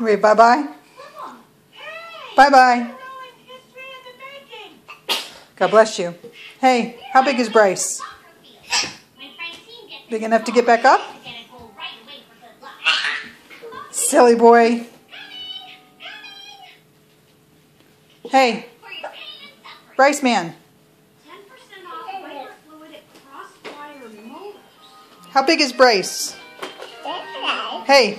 Wait, bye-bye. Bye-bye. God bless you. Hey, how big is Bryce? Big enough to get back up? Silly boy. Hey, Bryce man. How big is Bryce? Hey.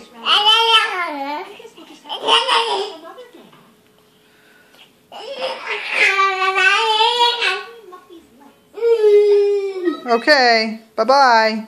Okay. Bye-bye.